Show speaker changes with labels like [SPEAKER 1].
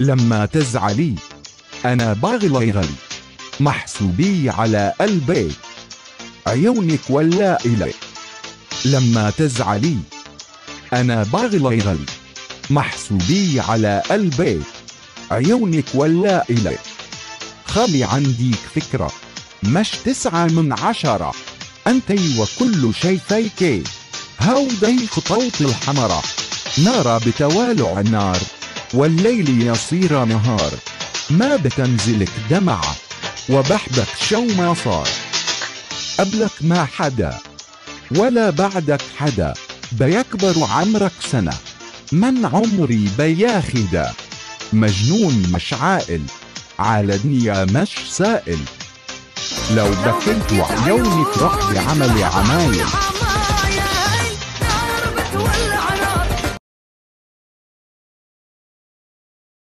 [SPEAKER 1] لما تزعلي أنا بغلي محسوبي على قلبي. عيونك ولا إلي لما تزعلي أنا بغلي محسوبي على قلبي. عيونك ولا إلي خلي عنديك فكرة. مش تسعة من عشرة. أنتي وكل شي فيكي هودي خطوط الحمرة. نار بتوالع النار والليل يصير نهار. ما بتنزلك دمعة وبحبك شو ما صار. قبلك ما حدا ولا بعدك حدا بيكبر عمرك سنة. من عمري بياخدا مجنون مش عاقل على دنيا مش سائل. لو بكيت وعيونك رح بعملي عمايل.